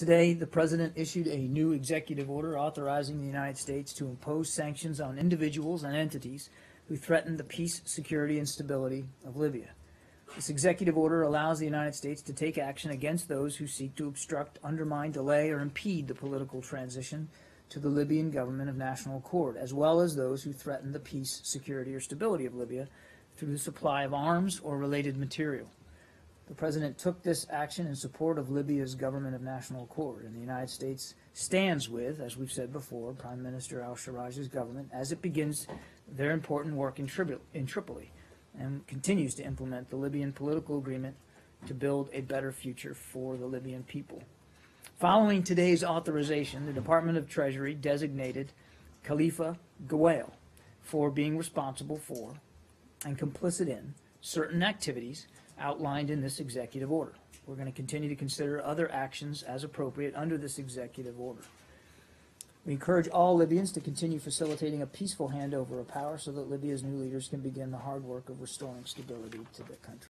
Today, the President issued a new executive order authorizing the United States to impose sanctions on individuals and entities who threaten the peace, security, and stability of Libya. This executive order allows the United States to take action against those who seek to obstruct, undermine, delay, or impede the political transition to the Libyan government of national accord, as well as those who threaten the peace, security, or stability of Libya through the supply of arms or related material. The President took this action in support of Libya's government of national accord, and the United States stands with, as we've said before, Prime Minister al-Sarraj's government as it begins their important work in, Tripoli, in Tripoli and continues to implement the Libyan political agreement to build a better future for the Libyan people. Following today's authorization, the Department of Treasury designated Khalifa Ghwell for being responsible for and complicit in certain activities outlined in this executive order. We're going to continue to consider other actions as appropriate under this executive order. We encourage all Libyans to continue facilitating a peaceful handover of power so that Libya's new leaders can begin the hard work of restoring stability to the country.